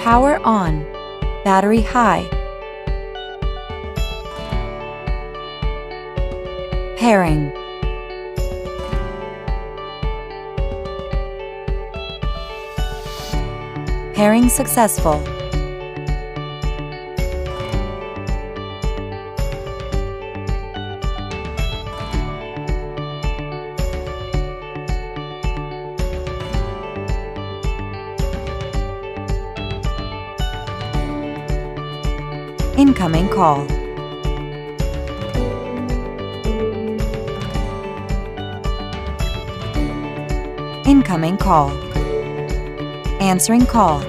Power on. Battery high. Pairing. Pairing successful. Incoming call. Incoming call. Answering call.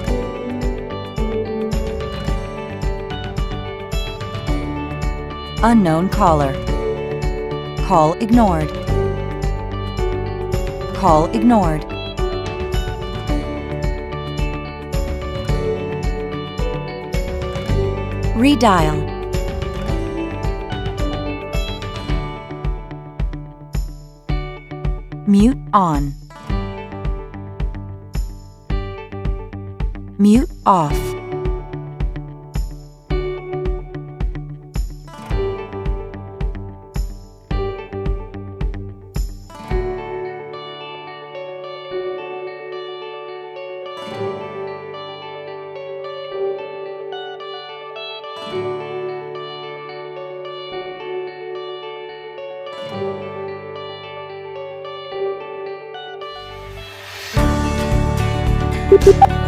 Unknown caller. Call ignored. Call ignored. Redial. Mute on. Mute off. You